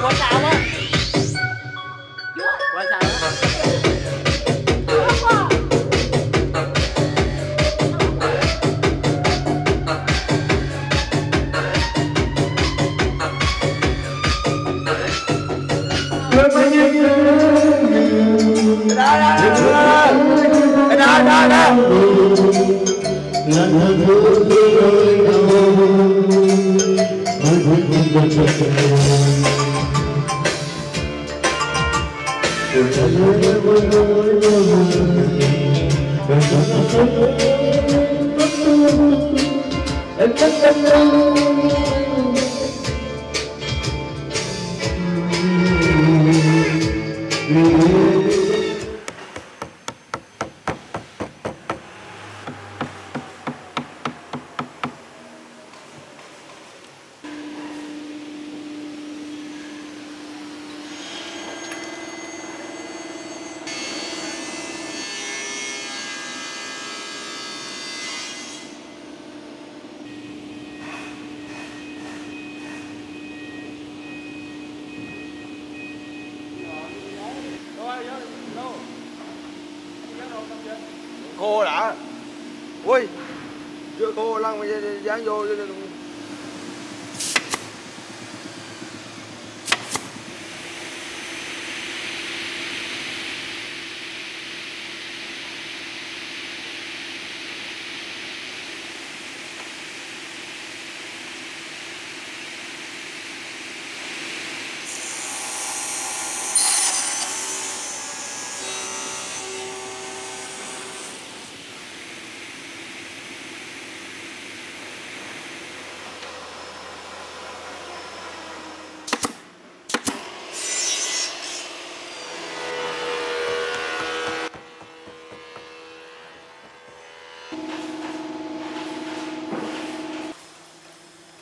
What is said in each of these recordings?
我打了？Lăn dán vô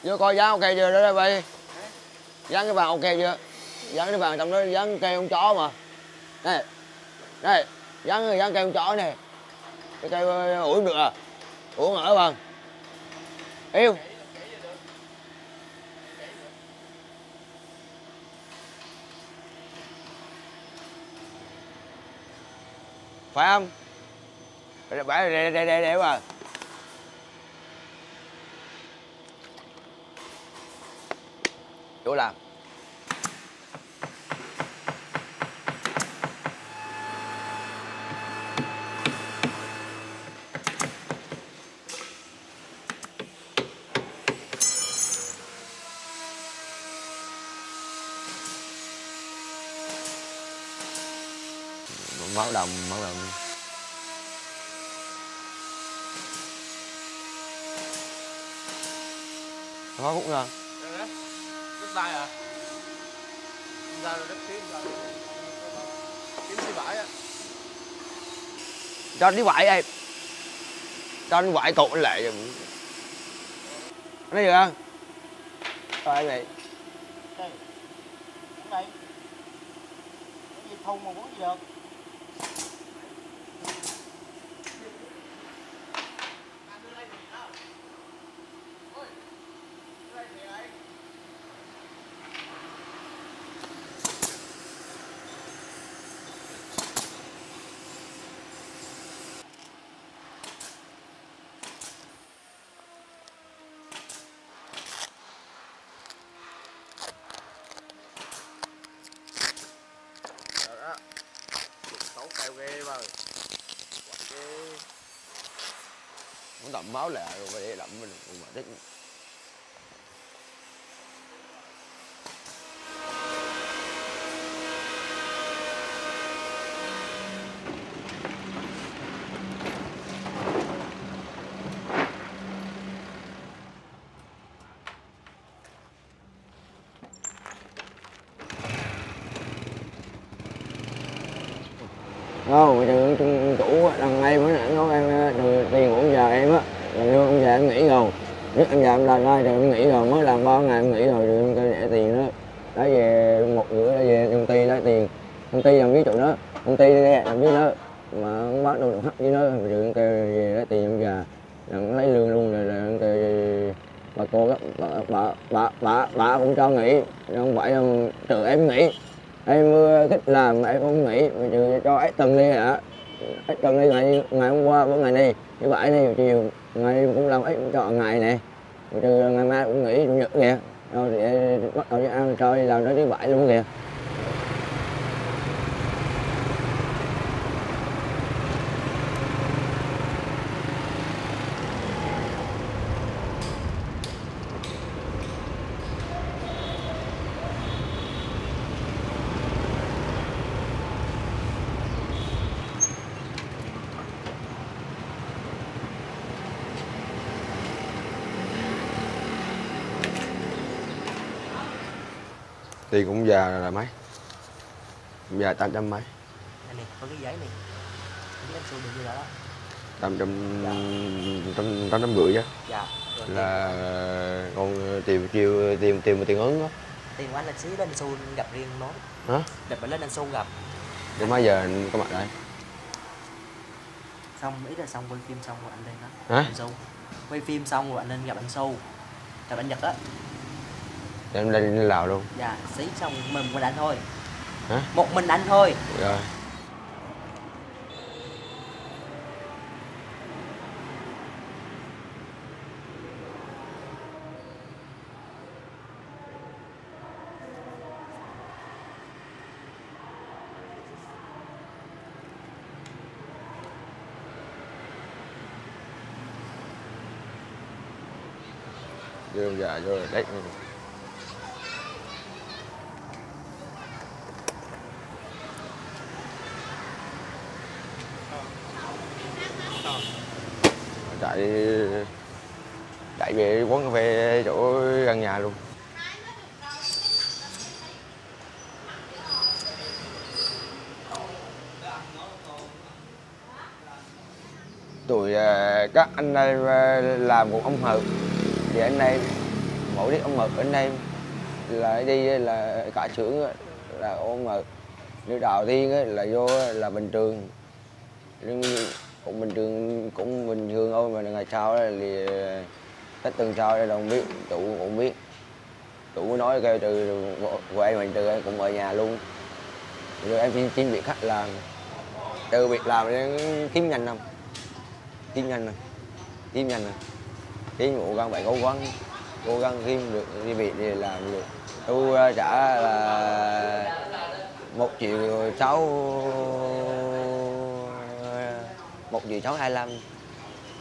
vô coi dán ok chưa đó đây bay dán cái bàn ok chưa? Dán cái bàn trong đó dán cây con chó mà. Đây đây dán dán cây con chó này cái cây ờ, ủi được à? Uổng ở bằng. Yêu. Phải không? Để để để để để, để mà chỗ làm máu đồng máu đồng khó cũng ra ra rồi đất kiếm ra kiếm xi bãi á. Cho đi quậy em. Cho đi quậy cột lệ rồi nói gì không? Rồi anh này đây. Đây cái gì thùng mà muốn gì được xấu keo ghê mà. Muốn đậm máu lại rồi để đậm mình cũng mà thích không trường trung chủ đằng ngay mới nãy nói em ờ, từ tiền của ông già em á. Rồi vô ông già em nghỉ rồi. Nhất ông già em làm đây rồi em nghỉ rồi mới làm bao ngày em nghỉ rồi rồi em kêu để tiền đó. Đã về một bữa đã về công ty lấy tiền. Công ty làm với chỗ đó công ty làm với đó. Mà không bắt đâu được hắt với nó rồi em kêu về lấy tiền ông già rồi lấy lương luôn rồi rồi em kêu bà cô đó bà bà bà bà, bà cũng cho nghỉ. Không phải không trừ em nghỉ em ờ, thích làm mà em không nghỉ mà trừ cho ấy tuần đi hả? Ấy tuần đi ngày ngày hôm qua với ngày này như vậy đi chiều ngày cũng làm ấy cũng ngày nè trừ ờ, ngày mai cũng nghỉ chủ nhật kìa. Rồi thì ờ, bắt đầu đi ăn, cho đi làm tới thứ bảy luôn kìa. Tiền cũng già là mấy? Cũng già tám trăm mấy? Đây này có cái giấy này. Cái em xu được như đó. Đó tám trăm tám tám trăm rưỡi chứ dạ rồi. Là còn tiền chiêu tiền tiền tiền ứng đó tiền của anh lên xí lên xu gặp riêng nói hả? Mình lên anh xu gặp. Để mấy giờ anh có mặt đây xong ý là xong quay phim xong rồi anh lên đó. Hả? anh xu. Quay phim xong rồi anh lên gặp anh xu. Gặp anh nhật á em lên lên lào luôn. Dạ xí xong mình mình anh thôi. Hả? Một mình anh thôi. Rồi. Ông già vô đấy chạy chạy về quán cà phê chỗ gần nhà luôn tụi à, các anh đây ờ, làm một ông hợp. Thì anh đây mỗi đứa ông mực anh đây là đi là cả xưởng là ông mực nếu đầu tiên là vô là bình thường. Nhưng cũng bình thường, cũng bình thường thôi, mà ngày sau thì ờ, cách tuần sau đây không biết, tụ cũng biết. Tụ nói kêu từ của em mình từ em cũng ở nhà luôn. Rồi em xin xin việc khách làm. Từ việc làm đến kiếm nhanh không? Kiếm nhanh không? Kiếm nhanh không kiếm cố gắng, phải cố gắng cố gắng kiếm được, đi vị thì làm được. Tôi ờ, trả là một triệu sáu ờ, một triệu sáu hai mươi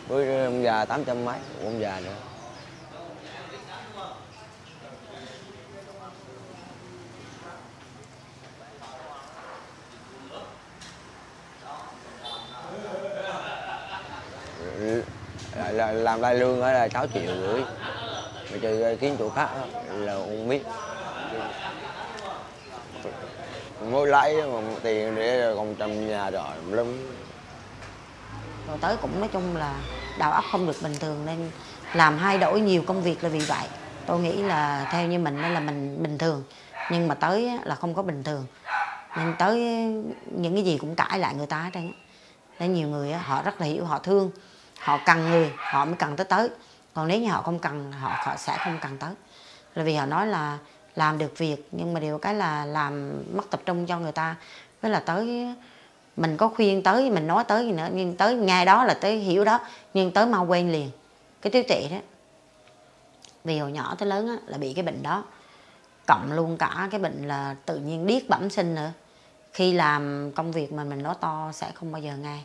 với ông già tám trăm mấy, ông già nữa. Là, làm lai lương đó là 6 triệu rưỡi. Mà trừ kiếm chỗ khác là không biết mới lấy mà tiền để còn trong nhà rồi lắm rồi tới cũng nói chung là đầu óc không được bình thường nên làm hai đổi nhiều công việc là vì vậy. Tôi nghĩ là theo như mình là mình bình thường nhưng mà tới là không có bình thường. Nên tới những cái gì cũng cãi lại người ta hết trơn á. nên nhiều người họ rất là hiểu họ thương họ cần người họ mới cần tới tới. Còn nếu như họ không cần họ, họ sẽ không cần tới. Là vì họ nói là làm được việc nhưng mà điều cái là làm mất tập trung cho người ta. Với là tới mình có khuyên tới mình nói tới gì nữa nhưng tới ngay đó là tới hiểu đó nhưng tới mau quên liền. Cái tiêu tệ đó. Vì hồi nhỏ tới lớn á, là bị cái bệnh đó. Cộng luôn cả cái bệnh là tự nhiên điếc bẩm sinh nữa. Khi làm công việc mà mình nói to sẽ không bao giờ nghe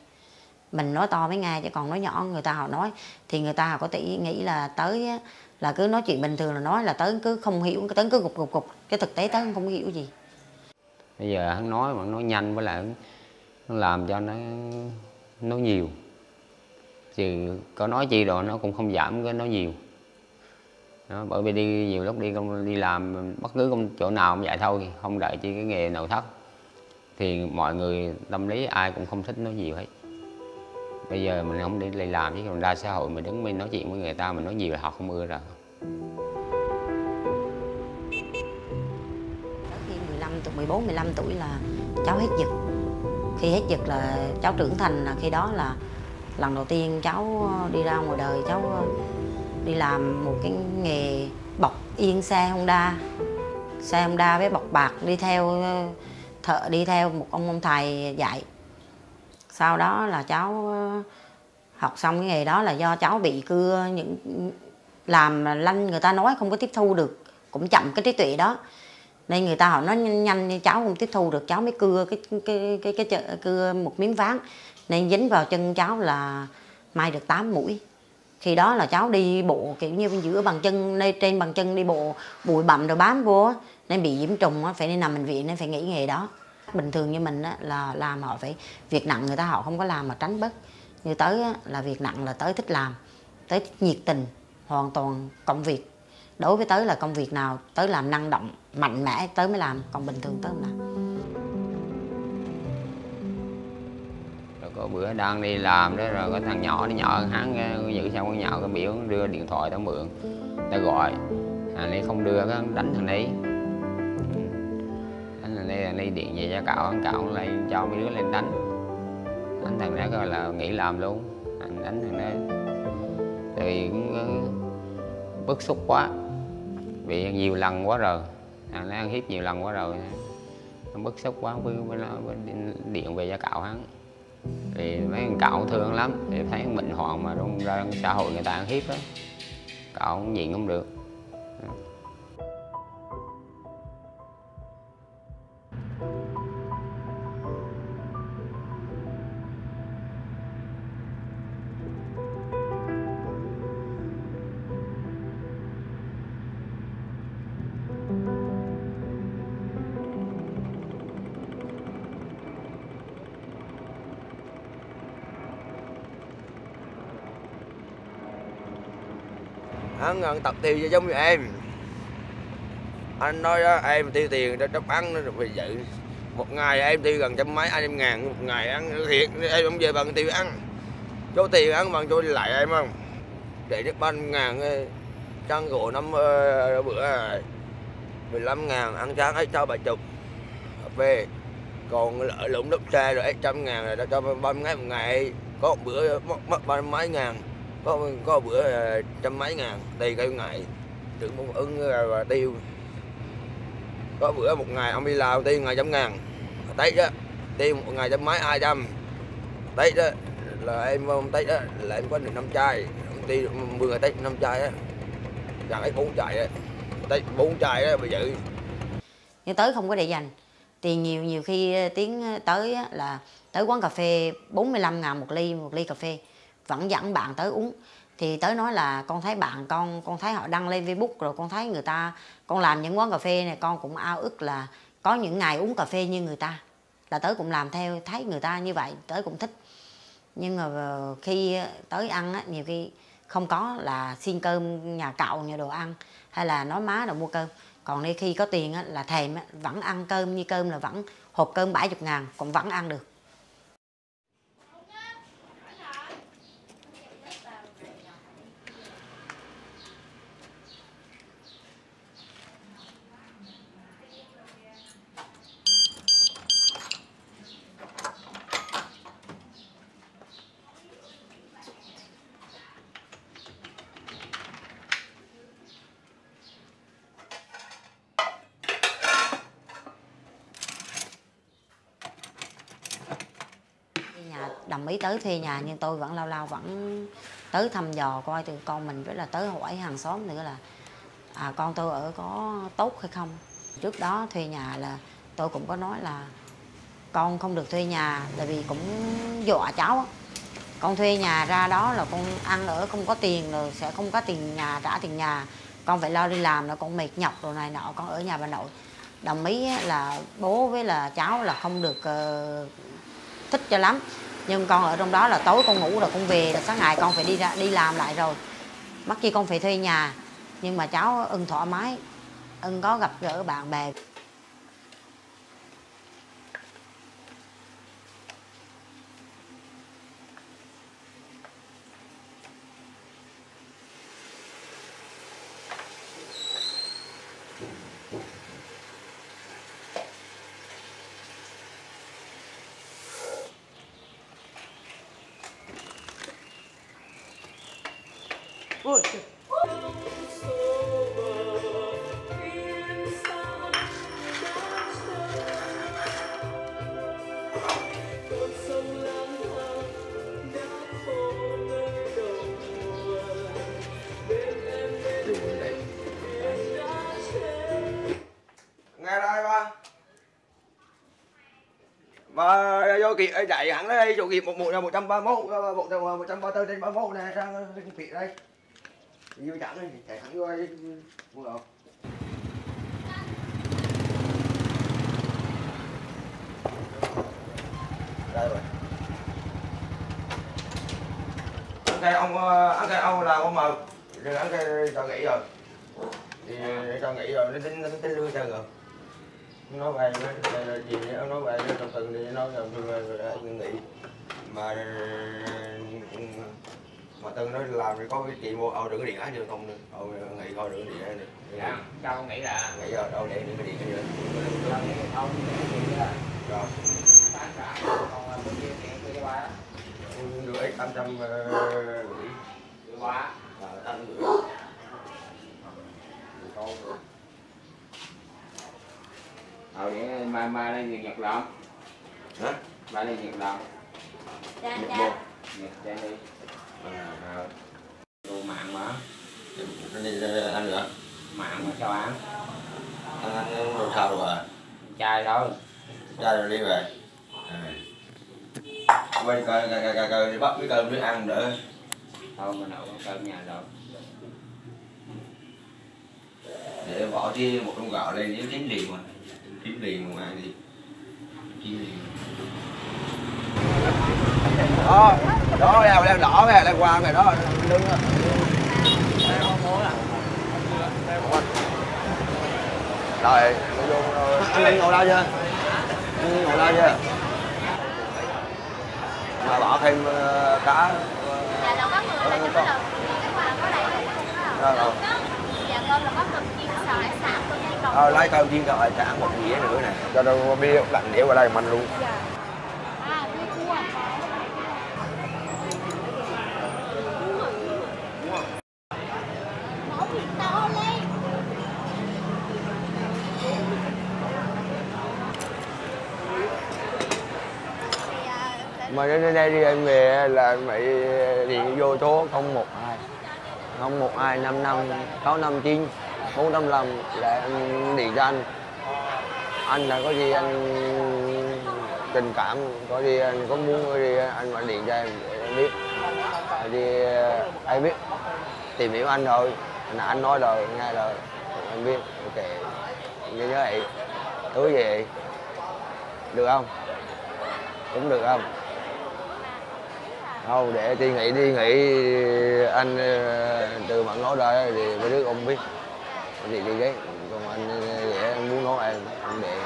mình nói to mới nghe chứ còn nói nhỏ người ta họ nói. Thì người ta họ có thể nghĩ là tới là cứ nói chuyện bình thường là nói là tới cứ không hiểu tới cứ gục gục gục. Cái thực tế tới không hiểu gì. Bây giờ hắn nói mà nói nhanh với lại hắn- nó làm cho nó nó nhiều. Chứ có nói chi rồi nó cũng không giảm cái nó nhiều. Đó, bởi vì đi nhiều lúc đi công đi làm bất cứ công chỗ nào cũng vậy thôi không đợi chi cái nghề nào thất. Thì mọi người tâm lý ai cũng không thích nói nhiều hết bây giờ mình không đi làm chứ, còn ra xã hội mình đứng mình nói chuyện với người ta, mình nói nhiều là họ không ưa rồi. Khi 15 tuổi 14 15 tuổi là cháu hết giật khi hết giật là cháu trưởng thành, là khi đó là lần đầu tiên cháu đi ra ngoài đời, cháu đi làm một cái nghề bọc yên xe Honda xe Honda với bọc bạc đi theo, thợ đi theo một ông ông thầy dạy sau đó là cháu ờ, học xong cái nghề đó là do cháu bị cưa những làm lanh người ta nói không có tiếp thu được cũng chậm cái trí tuệ đó. Nên người ta họ nói nhanh, nhanh như cháu không tiếp thu được cháu mới cưa cái cái cái cái, cái cưa một miếng ván. Nên dính vào chân cháu là mai được 8 mũi. Khi đó là cháu đi bộ kiểu như bên giữa bàn chân nơi trên bàn chân đi bộ bụi bặm rồi bám vô nên bị nhiễm trùng phải đi nằm bệnh viện nên phải nghỉ nghề đó bình thường như mình á, là làm họ phải việc nặng người ta họ không có làm mà tránh bớt như tới á, là việc nặng là tới thích làm tới nhiệt tình hoàn toàn công việc. Đối với tới là công việc nào tới làm năng động mạnh mẽ tới mới làm còn bình thường tới không làm. Rồi có bữa đang đi làm đó rồi có thằng nhỏ nó nhỏ hắn giữ xong con nhỏ cái biểu đưa điện thoại tao mượn tao gọi. Thằng này không đưa cái đánh thằng ấy lấy điện về cho cậu. Hắn cậu lại cho mấy đứa lên đánh. Đánh thằng đó coi là nghỉ làm luôn. Anh đánh thằng đó thì cũng bức xúc quá. Bị nhiều lần quá rồi. Thằng nó ăn hiếp nhiều lần quá rồi. Nó bức xúc quá với, với nó với điện về cho cậu hắn. Thì mấy thằng cậu thương lắm. Thì thấy mình hoạn mà trong ra xã hội người ta ăn hiếp đó cậu cũng nhịn không được. Hắn ăn tập tiêu giống như em. Anh nói đó em tiêu tiền cho chấp ăn nó phải vậy. Một ngày em tiêu gần trăm mấy hai trăm ngàn một ngày ăn thiệt em không về bằng tiêu ăn. Chỗ tiền ăn bằng tôi lại em không? Để được ba ngàn trăng gỗ năm bữa à, mười 15 ngàn ăn sáng ấy cho bà chục về còn lỡ lũng đất xe rồi ấy trăm ngàn rồi đã cho ba mươi ngày một ngày. Có một bữa mất, mất ba mấy ngàn có có bữa à, trăm mấy ngàn đi cái ngày. Tưởng một ưng rồi và tiêu. Có bữa một ngày ông đi làm tiêu ngày trăm ngàn. Tết đó tiêu một ngày trăm mấy, hai trăm. Tết đó là em, ông tết đó là em có được năm chai. Ông tiêu mười ngày tết năm chai á. Chẳng ấy bốn chai á. Tết bốn chai á, bây giờ. Nhưng tới không có để dành tiền nhiều nhiều khi ờ, tiếng ờ, tới là tới quán cà phê 45 ngàn một ly một ly cà phê vẫn dẫn bạn tới uống. Thì tới nói là con thấy bạn con con thấy họ đăng lên facebook rồi con thấy người ta con làm những quán cà phê này con cũng ao ước là có những ngày uống cà phê như người ta. Là tới cũng làm theo thấy người ta như vậy tới cũng thích. Nhưng mà ờ, khi tới ăn á nhiều khi không có là xin cơm nhà cậu nhà đồ ăn hay là nói má đồ mua cơm. Còn đây khi có tiền á, là thèm á, vẫn ăn cơm như cơm là vẫn hộp cơm 70 ngàn cũng vẫn ăn được nhà đồng ý tới thuê nhà nhưng tôi vẫn lâu lâu vẫn tới thăm dò coi từ con mình với là tới hỏi hàng xóm nữa là à, con tôi ở có tốt hay không? Trước đó thuê nhà là tôi cũng có nói là con không được thuê nhà tại vì cũng dọa cháu á. con thuê nhà ra đó là con ăn ở không có tiền rồi sẽ không có tiền nhà trả tiền nhà. Con phải lo đi làm là con mệt nhọc rồi này nọ con ở nhà bà nội. Đồng ý là bố với là cháu là không được uh, thích cho lắm nhưng con ở trong đó là tối con ngủ rồi con về là sáng ngày con phải đi ra, đi làm lại rồi. Mắc chi con phải thuê nhà. Nhưng mà cháu ưng thoải mái. Ưng có gặp gỡ bạn bè do vô kịp chạy hẳn đây chỗ kịp một một một trăm ba mốt một một trăm ba tư trên ba mốt này sang kịp đây vô chẳng đi chạy hẳn vô đây mua đồ đây rồi ăn cây ông ăn cây ông là ông mờ rồi ăn cây cho nghỉ rồi thì cho nghỉ rồi nó tính nó tính lương sao rồi nó về nó gì nó nói về nó trong từng thì nó rồi tôi nghỉ mà mà từng nó làm thì có cái chị mua ô đừng có điện ái chưa không ô nghỉ coi đừng có điện nữa dạ cho con nghĩ là nghỉ rồi đâu để đừng có điện nữa rồi. Bán cả còn bên kia thì em cái ba được ít tám trăm cái quá Ờ, anh gửi con ờ để mai mai lên người nhật lòng hả? Mai lên nhật lòng dạ Nhật dạ. Bộ. nhật trên đi à, đồ mạng mà. Anh đi anh nữa mạng mà cho ăn. Anh anh đồ sao rồi. Chai thôi. Ra rồi đi về. À. bên coi coi coi coi coi bắt cái cơm để ăn nữa thôi mình nấu cơm nhà rồi để bỏ chia một con gạo lên nếu chín liền mà chín liền mà ăn đi liền đó đó leo leo đỏ kìa leo qua kìa đó. Đứng đó rồi anh ngồi đâu chưa anh ngồi đâu chưa mà bỏ thêm ờ, cá. Dạ là có người là cho cái lần cái quà có đầy đủ hết Rồi, rồi. Dạ con là có cơm chiên xào hải sản ờ, lấy cơm chiên cơm hải sản một dĩa nữa nè. Cho đâu bia lạnh để qua đây mình luôn. À, lên Thì, à, mà đến đây đi em về là phải điện vô số 012 012 55 659 455 là em điện cho anh. Anh là có gì anh tình cảm có gì anh có muốn có gì anh mà điện cho em để em biết. Thì ai à, biết tìm hiểu anh rồi là anh nói rồi nghe rồi em biết. Ok như thế vậy tối về được không? Cũng được không? Không để đi nghĩ đi nghĩ, anh à, từ bạn nói ra thì mấy đứa không biết gì gì đấy còn anh ờ, để anh muốn nói em anh để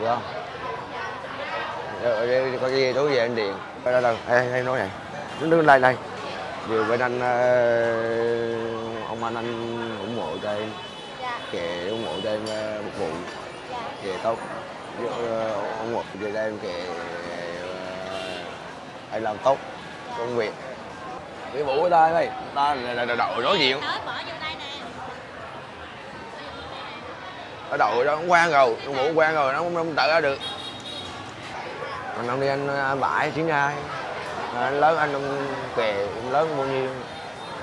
được không? Rồi để có gì tối về anh điện đây đây đây hay nói này. Đứng đây đây. Điều bên anh ờ, ông anh anh ủng hộ cho em. Dạ, kệ ủng hộ cho em ờ, một vụ. Dạ. Kệ tốt Ờ, ủng hộ cho em kệ anh làm tốt công việc. Cái vụ ta đây ta là, đội nói chuyện Tới bỏ vô đây nè ở đội đó cũng quen rồi nó ngủ quen rồi nó không, không tự ra được. Anh ông đi anh, à, bãi chiến hai à, anh lớn anh ông kề cũng lớn bao nhiêu?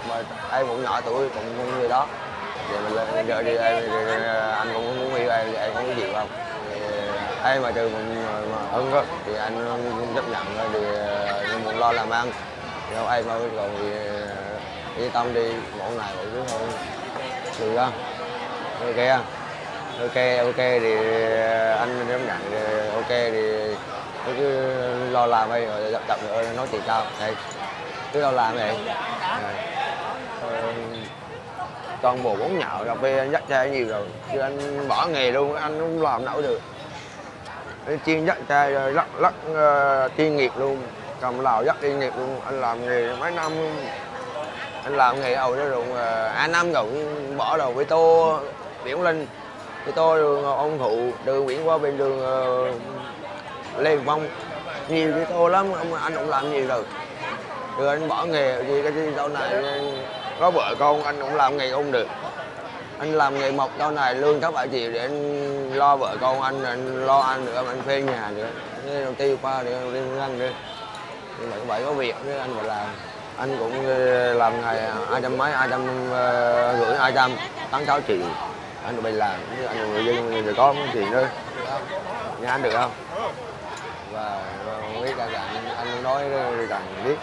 Mà em cũng nhỏ tuổi cũng người đó. Giờ mình lên giờ đi em anh cũng muốn yêu em em có gì không ai em mà từ mình mà ưng á thì anh cũng chấp nhận thôi thì à, nhưng muốn lo làm ăn. Đâu ai em thôi còn thì yên tâm đi mỗi ngày mỗi thứ hơn được không? Ok không? Ok ok thì ờ, anh chấp nhận thì ok thì cứ- cứ lo làm đi rồi tập tập nữa nói chuyện sao? đây cứ lo làm vậy. Ờ, toàn bộ bóng nhậu cà phê anh dắt chai nhiều rồi chứ anh bỏ nghề luôn anh không làm nổi được. Anh chuyên dắt chai rồi lắc lắc ờ, chuyên nghiệp luôn cầm lào dắt chuyên nghiệp luôn anh làm nghề mấy năm luôn. Anh làm nghề đầu đó rồi uh, năm rồi bỏ đầu với tô biển linh thì tôi đường ông thụ đường nguyễn qua bên đường uh, lê vong nhiều cái tô lắm ông anh cũng làm nhiều rồi. Rồi anh bỏ nghề gì cái gì sau này ờ, có vợ con anh cũng làm nghề không được. Anh làm nghề mộc sau này lương thấp bảy triệu để anh lo vợ con anh anh lo anh nữa anh thuê nhà nữa. Thế đầu tiêu qua để đi ăn đi. Nhưng mà cũng phải có việc nên anh phải làm. Anh cũng ờ, làm ngày hai trăm mấy hai trăm rưỡi hai trăm tám sáu triệu anh phải làm anh người dân người có tiền thôi nghe anh được không? Và không biết rằng anh, nói rằng biết.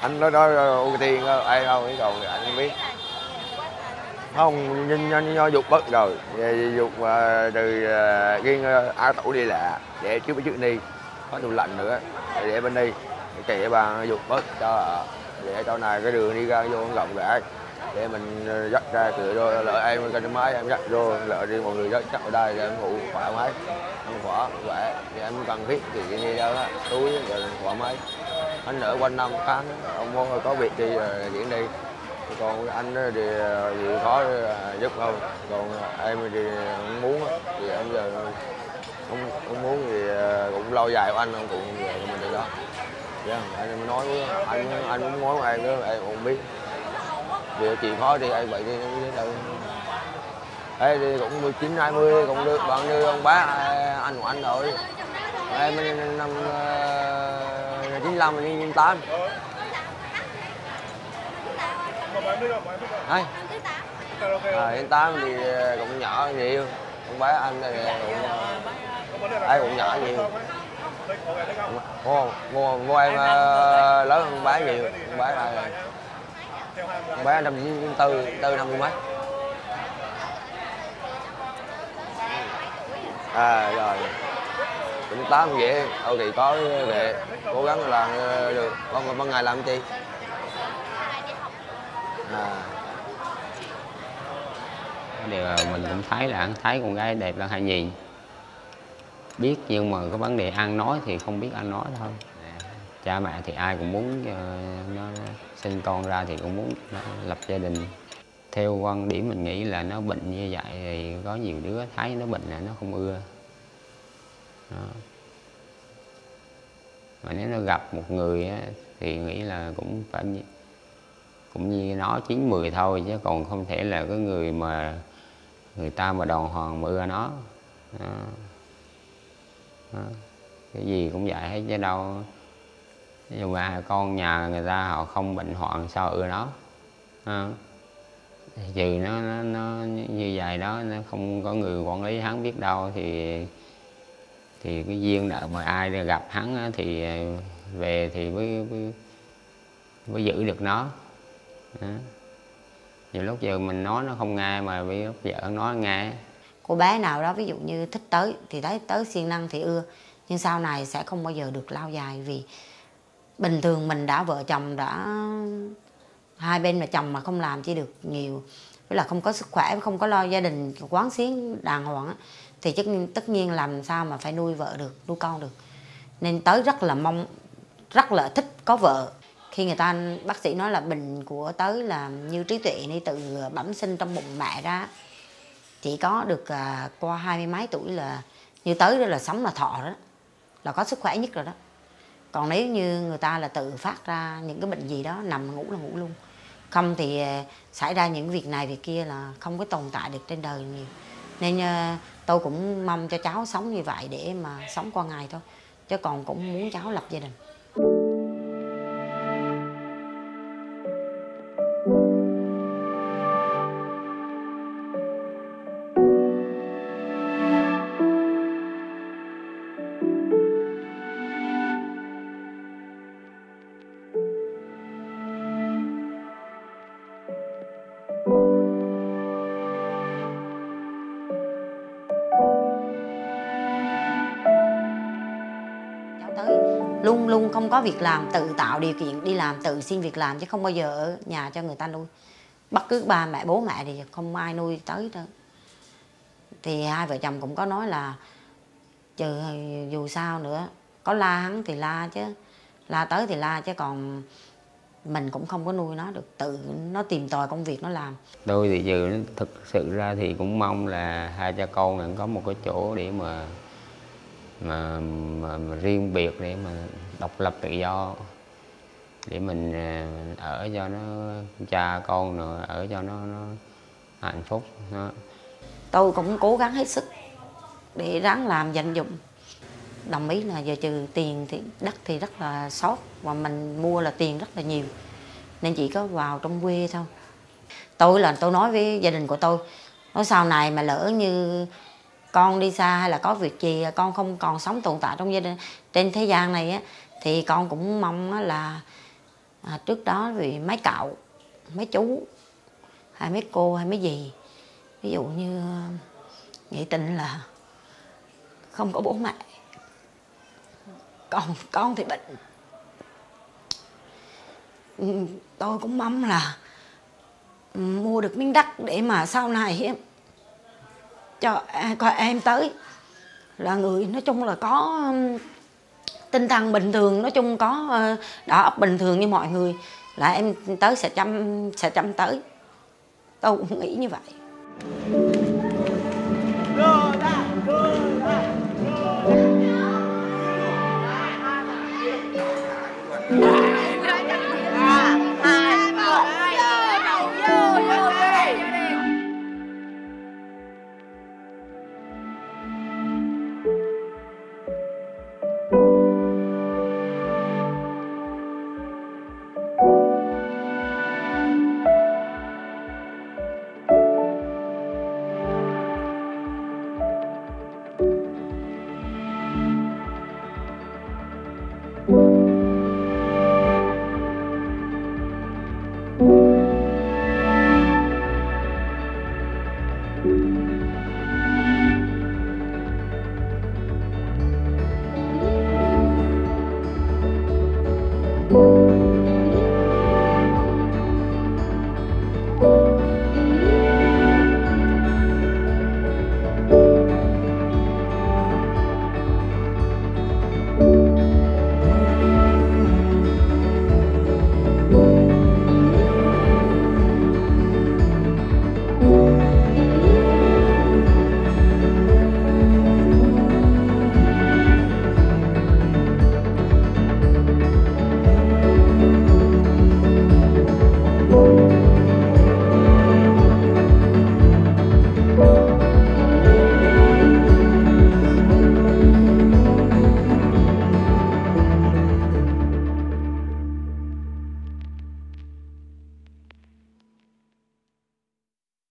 Anh nói nói ưu tiên ai đâu cái cầu thì anh không biết. Không nhân nhân do dục bất rồi. Về dục uh, từ à, riêng uh, tủ đi lạ để trước trước đi. Có tủ lạnh nữa để bên đi. Kệ bà dục bất cho để cho này cái đường đi ra vô rộng rãi để mình ờ, dắt ra cửa rồi lỡ em cái máy em dắt vô, lỡ đi mọi người dắt chắc ở đây thì em ngủ khỏe máy. Em khỏe khỏe, thì em cần thiết thì cái gì đâu đó túi rồi khỏe máy. Anh ở quanh năm tháng ông muốn có việc đi ờ, diễn đi. Còn anh thì ờ, gì có giúp không. Còn em thì không muốn thì em giờ không không muốn thì cũng lâu dài của anh không cũng về mình được đó dạ anh nói anh anh muốn nói với em đó em cũng biết vì chị khó thì ai vậy đi em đâu? Ê, thì cũng 19, 20 cũng được bạn như ông bác à, anh của anh rồi. Em năm- năm uh, 95 đi 98 Đấy. À, 98 thì ờ, cũng nhỏ nhiều. Ông bác anh thì cũng ờ, ai cũng nhỏ nhiều. Mua mua mua em ờ, lớn hơn bá nhiều ông bá là con bé năm tư tư năm mươi mấy à rồi. Cũng tám vậy đâu thì có về. Cố gắng làm ờ, được. Con ban ngày làm chi? À. Điều là mình cũng thấy là, thấy con gái đẹp là hay nhìn. Biết nhưng mà cái vấn đề ăn nói thì không biết ăn nói thôi cha mẹ thì ai cũng muốn ờ, nó sinh con ra thì cũng muốn nó lập gia đình theo quan điểm mình nghĩ là nó bệnh như vậy thì có nhiều đứa thấy nó bệnh là nó không ưa đó. mà nếu nó gặp một người á, thì nghĩ là cũng phải cũng như nó chín mười thôi chứ còn không thể là cái người mà người ta mà đòn hoàng mà ưa nó đó. Đó. cái gì cũng vậy hết chứ đâu nhưng mà con nhà người ta họ không bệnh hoạn sao ưa nó à, trừ nó, nó nó như vậy đó nó không có người quản lý hắn biết đâu thì thì cái duyên nợ mà ai gặp hắn thì về thì mới mới, mới giữ được nó. Đó. nhiều lúc giờ mình nói nó không nghe mà bây lúc vợ nói nghe. Cô bé nào đó ví dụ như thích tới thì thấy tới siêng năng thì ưa nhưng sau này sẽ không bao giờ được lao dài vì bình thường mình đã vợ chồng đã hai bên mà chồng mà không làm chỉ được nhiều. Với là không có sức khỏe không có lo gia đình quán xuyến đàng hoàng á, thì tất nhiên, tất nhiên làm sao mà phải nuôi vợ được nuôi con được. Nên tới rất là mong rất là thích có vợ. Khi người ta bác sĩ nói là bình của tới là như trí tuệ đi từ à, bẩm sinh trong bụng mẹ ra chỉ có được à, qua hai mươi mấy tuổi là như tới đó là sống là thọ đó là có sức khỏe nhất rồi đó còn nếu như người ta là tự phát ra những cái bệnh gì đó, nằm ngủ là ngủ luôn. Không thì ờ, xảy ra những việc này việc kia là không có tồn tại được trên đời nhiều. Nên ờ, tôi cũng mong cho cháu sống như vậy để mà sống qua ngày thôi. Chứ còn cũng muốn cháu lập gia đình. Luôn không có việc làm tự tạo điều kiện đi làm tự xin việc làm chứ không bao giờ ở nhà cho người ta nuôi. Bất cứ ba mẹ bố mẹ thì không ai nuôi tới đâu thì hai vợ chồng cũng có nói là trừ dù sao nữa có la hắn thì la chứ la tới thì la chứ còn mình cũng không có nuôi nó được tự nó tìm tòi công việc nó làm. Tôi thì giờ thực sự ra thì cũng mong là hai cha con có một cái chỗ để mà mà, mà, mà riêng biệt để mà độc lập tự do để mình à, ở cho nó cha con nữa, ở cho nó, nó hạnh phúc nó tôi cũng cố gắng hết sức để ráng làm dành dụng đồng ý là giờ trừ tiền thì đất thì rất là sót và mình mua là tiền rất là nhiều nên chỉ có vào trong quê thôi. Tôi là tôi nói với gia đình của tôi nói sau này mà lỡ như con đi xa hay là có việc gì con không còn sống tồn tại trong gia đình trên thế gian này á thì con cũng mong là à, trước đó vì mấy cậu mấy chú hay mấy cô hay mấy gì, ví dụ như ờ, nghĩ tình là không có bố mẹ. Còn con thì bệnh. Ừ, tôi cũng mong là ừ, mua được miếng đất để mà sau này em cho à, coi em tới. Là người nói chung là có tinh thần bình thường, nói chung có ờ, đỏ ốc bình thường như mọi người. Là em tới sẽ chăm sẽ chăm tới. Tôi cũng nghĩ như vậy.